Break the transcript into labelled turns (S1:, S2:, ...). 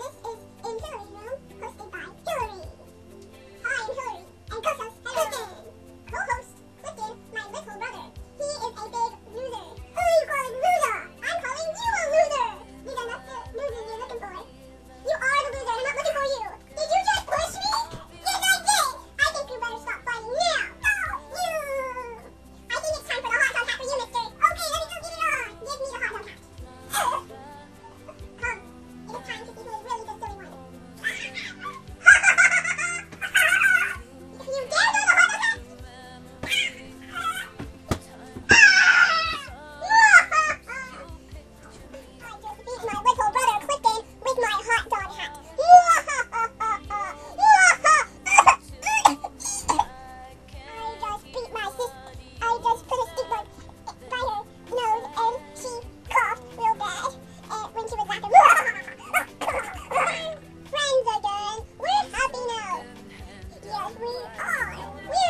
S1: This is Ah, I